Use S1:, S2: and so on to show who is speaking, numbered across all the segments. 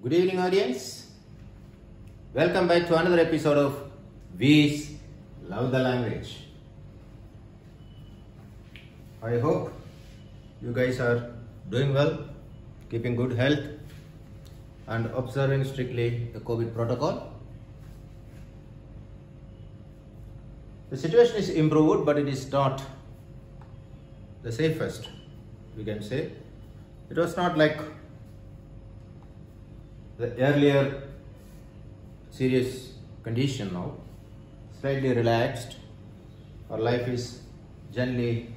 S1: Good evening, audience. Welcome back to another episode of V's Love the Language. I hope you guys are doing well, keeping good health, and observing strictly the COVID protocol. The situation is improved, but it is not the safest, we can say. It was not like the earlier serious condition now, slightly relaxed. Our life is gently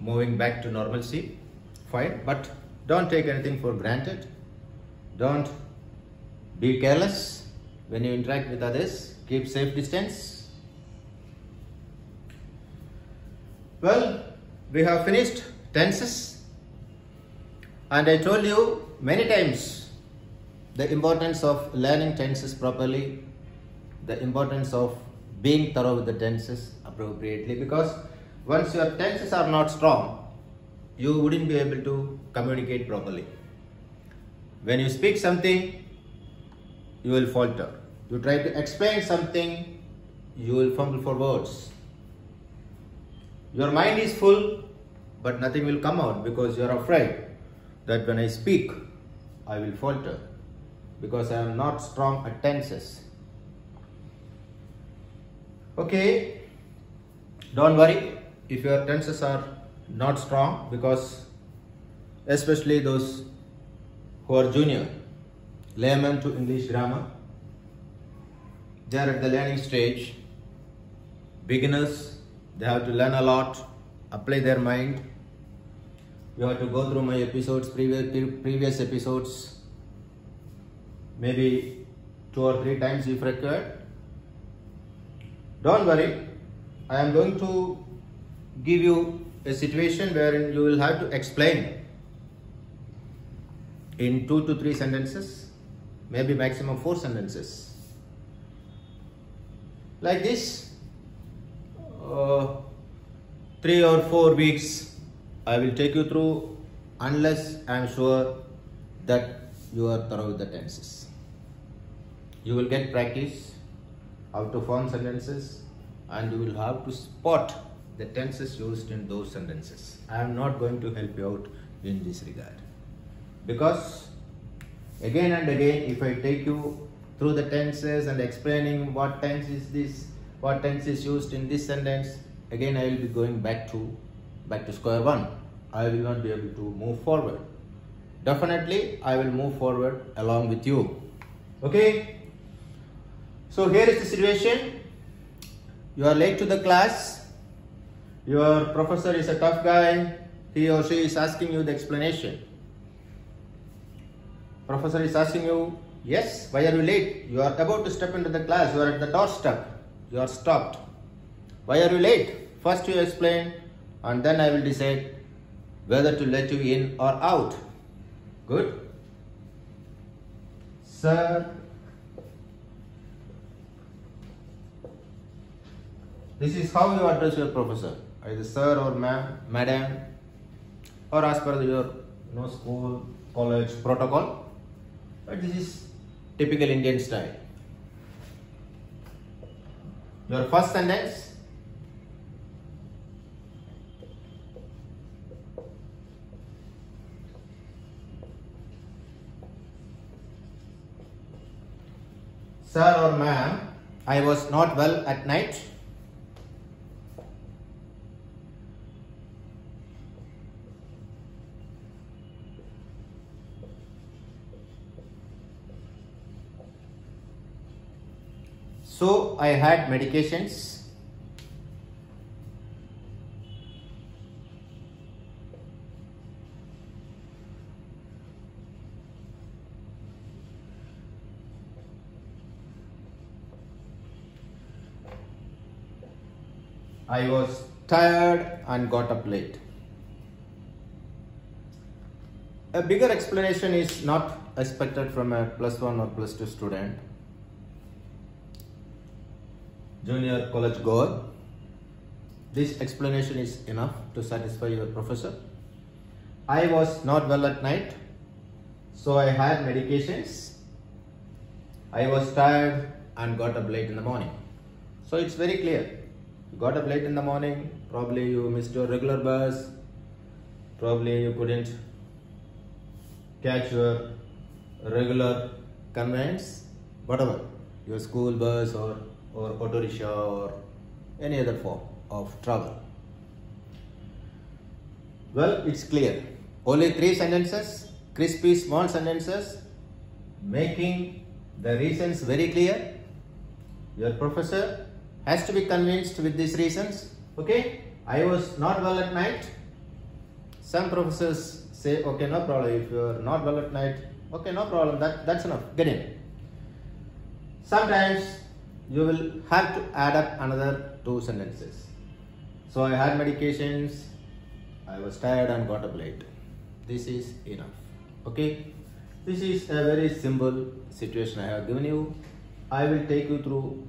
S1: moving back to normalcy. Fine, but don't take anything for granted. Don't be careless when you interact with others. Keep safe distance. Well, we have finished tenses, and I told you many times the importance of learning tenses properly, the importance of being thorough with the tenses appropriately because once your tenses are not strong, you wouldn't be able to communicate properly. When you speak something, you will falter. You try to explain something, you will fumble for words. Your mind is full, but nothing will come out because you are afraid that when I speak, I will falter because I am not strong at tenses. Okay, don't worry if your tenses are not strong because especially those who are junior, layman to English grammar, they are at the learning stage. Beginners, they have to learn a lot, apply their mind. You have to go through my episodes, previous, previous episodes, maybe two or three times if required. Don't worry, I am going to give you a situation wherein you will have to explain in two to three sentences, maybe maximum four sentences. Like this, uh, three or four weeks I will take you through unless I am sure that you are thorough with the tenses. You will get practice how to form sentences and you will have to spot the tenses used in those sentences. I am not going to help you out in this regard because again and again if I take you through the tenses and explaining what tense is this, what tense is used in this sentence, again I will be going back to back to square one. I will not be able to move forward. Definitely I will move forward along with you. Okay. So here is the situation. You are late to the class. Your professor is a tough guy. He or she is asking you the explanation. Professor is asking you, yes, why are you late? You are about to step into the class. You are at the doorstep. You are stopped. Why are you late? First you explain and then I will decide whether to let you in or out. Good? Sir, this is how you address your professor, either sir or ma'am, madam, or as per your you know, school, college protocol. But this is typical Indian style. Your first sentence Sir or ma'am, I was not well at night. So I had medications. I was tired and got up late. A bigger explanation is not expected from a plus one or plus two student. Junior college goer. This explanation is enough to satisfy your professor. I was not well at night, So I had medications. I was tired and got up late in the morning. So it's very clear. Got up late in the morning, probably you missed your regular bus, probably you couldn't catch your regular conveyance, whatever, your school bus or, or auto rickshaw or any other form of travel. Well, it's clear. Only three sentences, crispy small sentences, making the reasons very clear. Your professor has to be convinced with these reasons. Okay, I was not well at night. Some professors say, okay, no problem. If you are not well at night, okay, no problem. That that's enough. Get in. Sometimes you will have to add up another two sentences. So I had medications. I was tired and got up late. This is enough. Okay. This is a very simple situation I have given you. I will take you through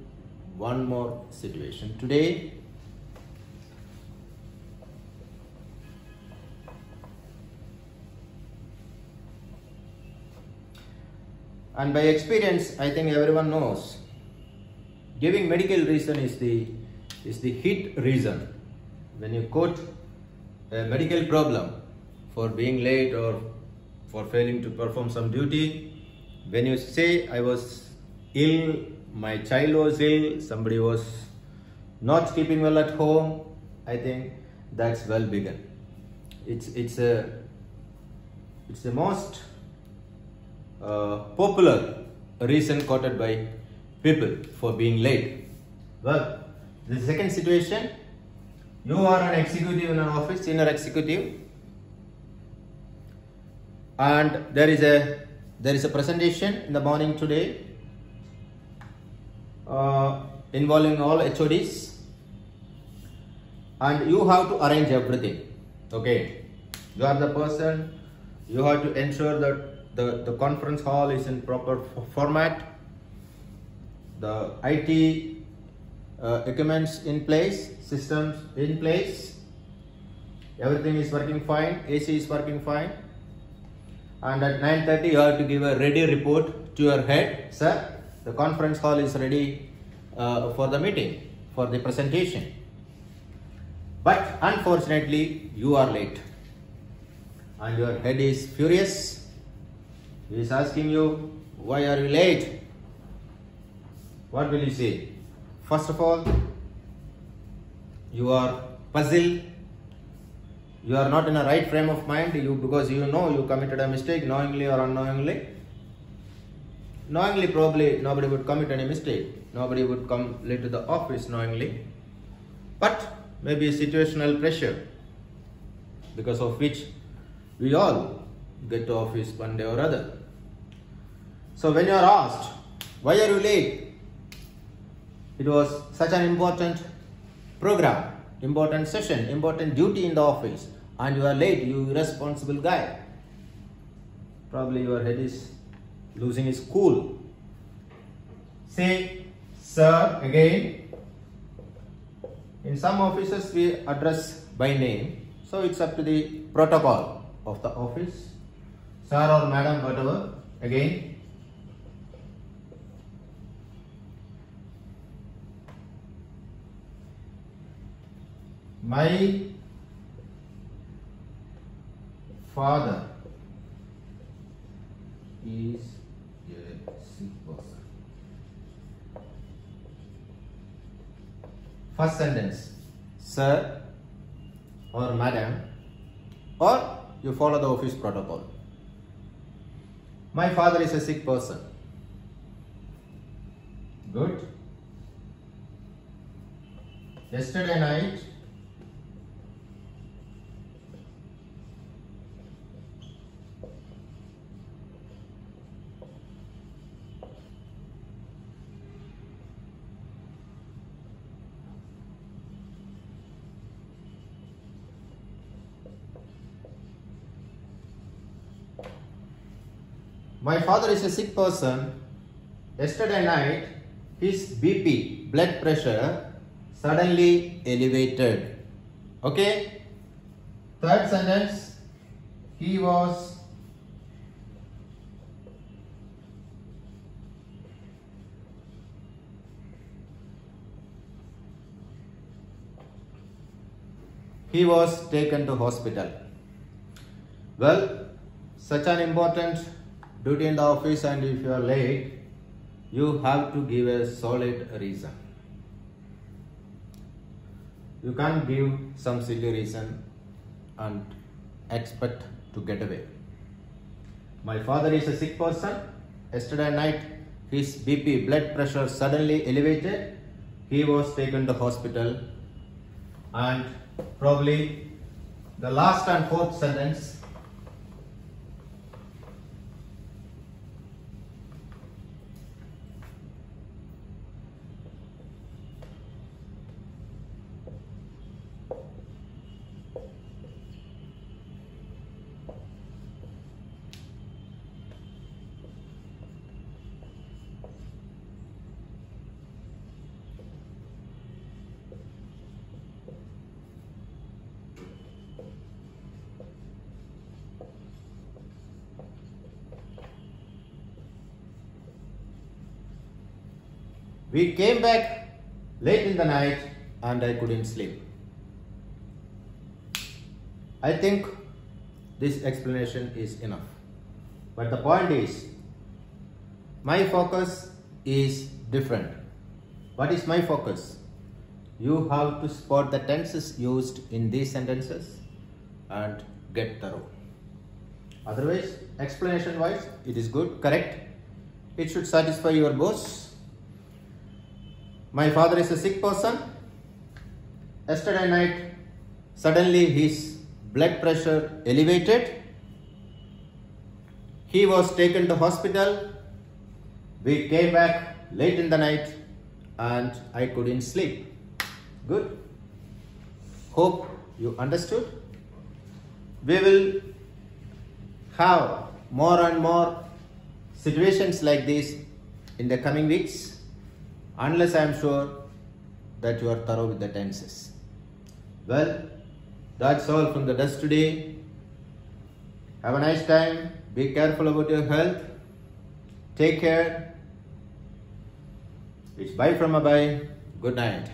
S1: one more situation today. And by experience, I think everyone knows giving medical reason is the is the hit reason. When you quote a medical problem for being late or for failing to perform some duty, when you say I was ill, my child was ill, somebody was not keeping well at home, I think that's well begun. It's it's a it's the most uh, popular reason quoted by people for being late. Well, the second situation, you are an executive in an office, senior executive, and there is a there is a presentation in the morning today uh, involving all HODs, and you have to arrange everything. Okay, you are the person. You have to ensure that the, the conference hall is in proper format the IT uh, equipments in place, systems in place, everything is working fine, AC is working fine. And at 9.30 you have to give a ready report to your head, sir, the conference hall is ready uh, for the meeting, for the presentation. But unfortunately, you are late. And your head is furious. He is asking you, why are you late? What will you say? First of all, you are puzzled. You are not in a right frame of mind you because you know you committed a mistake knowingly or unknowingly. Knowingly, probably nobody would commit any mistake. Nobody would come late to the office knowingly. But maybe situational pressure because of which we all get to office one day or other. So when you are asked, why are you late? It was such an important program, important session, important duty in the office, and you are late, you irresponsible guy. Probably your head is losing its cool. Say, sir, again. In some offices, we address by name, so it's up to the protocol of the office. Sir or madam, whatever. Again, My father is a sick person. First sentence, sir or madam, or you follow the office protocol. My father is a sick person. Good. Yesterday night, My father is a sick person. Yesterday night, his BP, blood pressure, suddenly elevated. Okay? Third sentence, he was he was taken to hospital. Well, such an important duty in the office and if you are late, you have to give a solid reason. You can't give some silly reason and expect to get away. My father is a sick person. Yesterday night, his BP blood pressure suddenly elevated. He was taken to hospital and probably the last and fourth sentence We came back late in the night and I couldn't sleep. I think this explanation is enough. But the point is, my focus is different. What is my focus? You have to spot the tenses used in these sentences and get thorough. Otherwise, explanation wise, it is good, correct. It should satisfy your boss. My father is a sick person. Yesterday night, suddenly his blood pressure elevated. He was taken to hospital. We came back late in the night and I couldn't sleep. Good. Hope you understood. We will have more and more situations like this in the coming weeks unless I am sure that you are thorough with the tenses. Well, that's all from the desk today. Have a nice time. Be careful about your health. Take care. It's bye from Abai. Good night.